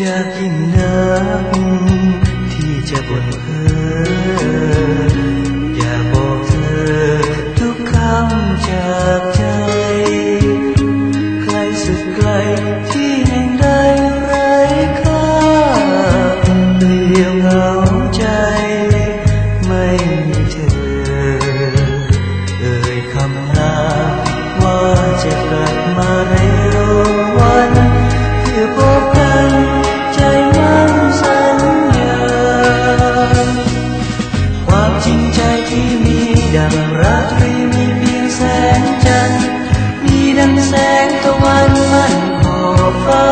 ยากยิ่งนักที่จะบ่นเพ้ออยากบอกเธอ ทุกคำจากใจใกลสุดไกลที่แห่งใด งราตรีมีเพียงแสงจันทร์มีดังแสงตะวันมันขอบฟ้า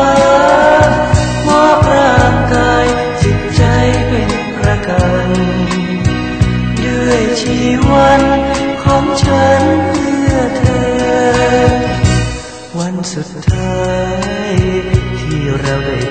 มอบร่างกายจิตใจเป็นประกันด้วยชีวันของฉันเพื่อเธอ วันสุดท้ายที่เราได้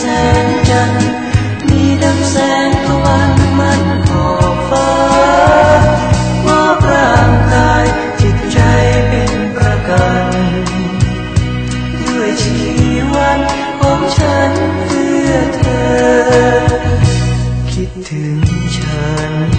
แสงจันทร์มีดังแสงตะวัมันขอบามอบรางกายจิตใจเป็นประกันด้วยชีวันของฉันเพื่อเธอ คิดถึงฉัน